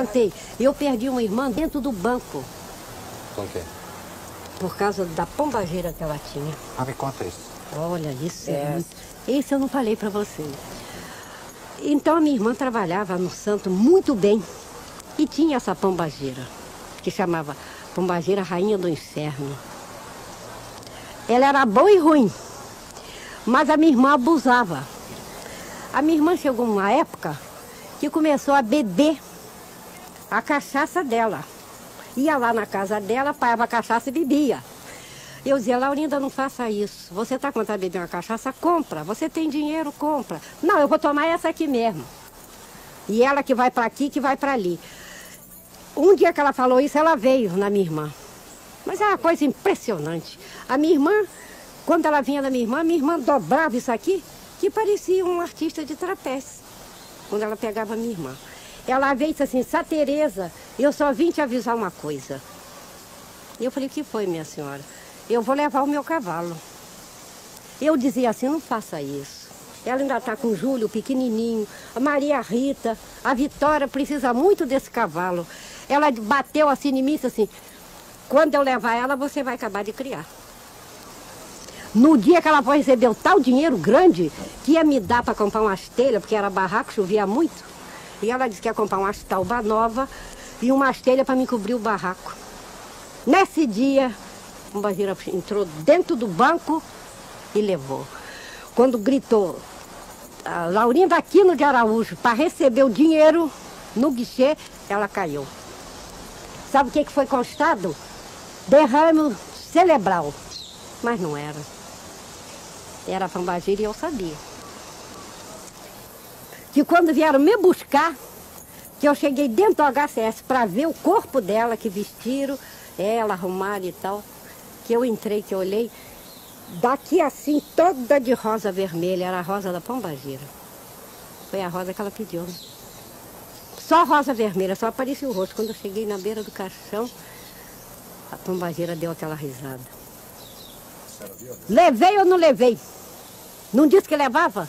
contei. Eu perdi uma irmã dentro do banco, Por quê? por causa da pombageira que ela tinha. Ah, me conta isso. Olha, isso é. muito- Isso eu não falei para você. Então a minha irmã trabalhava no santo muito bem. E tinha essa pombageira, que chamava Pombageira Rainha do Inferno. Ela era boa e ruim, mas a minha irmã abusava. A minha irmã chegou uma época que começou a beber a cachaça dela. Ia lá na casa dela, pagava a cachaça e bebia. Eu dizia, Laurinda, não faça isso. Você está com vontade de beber uma cachaça? Compra. Você tem dinheiro? Compra. Não, eu vou tomar essa aqui mesmo. E ela que vai para aqui, que vai para ali. Um dia que ela falou isso, ela veio na minha irmã. Mas é uma coisa impressionante. A minha irmã, quando ela vinha da minha irmã, minha irmã dobrava isso aqui, que parecia um artista de trapézio. Quando ela pegava a minha irmã. Ela veio e disse assim, Sá Tereza, eu só vim te avisar uma coisa. Eu falei, o que foi, minha senhora? Eu vou levar o meu cavalo. Eu dizia assim, não faça isso. Ela ainda está com o Júlio, pequenininho, a Maria Rita, a Vitória precisa muito desse cavalo. Ela bateu assim em mim e disse assim, quando eu levar ela, você vai acabar de criar. No dia que ela foi receber o tal dinheiro grande que ia me dar para comprar umas telhas, porque era barraco, chovia muito, e ela disse que ia comprar umas talba nova e umas telhas para me cobrir o barraco. Nesse dia, o Bagira entrou dentro do banco e levou. Quando gritou, Laurinda Aquino de Araújo, para receber o dinheiro no guichê, ela caiu. Sabe o que, que foi constado? Derrame cerebral. Mas não era. Era Pombagira e eu sabia. Que quando vieram me buscar, que eu cheguei dentro do HCS para ver o corpo dela, que vestiram, ela, arrumaram e tal, que eu entrei, que eu olhei, daqui assim, toda de rosa vermelha, era a rosa da Pombagira. Foi a rosa que ela pediu. né? Só rosa vermelha, só aparecia o rosto. Quando eu cheguei na beira do caixão, a Pombagira deu aquela risada. Levei ou não levei? Não disse que levava?